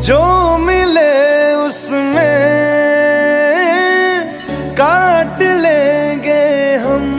जो मिले उसमें काट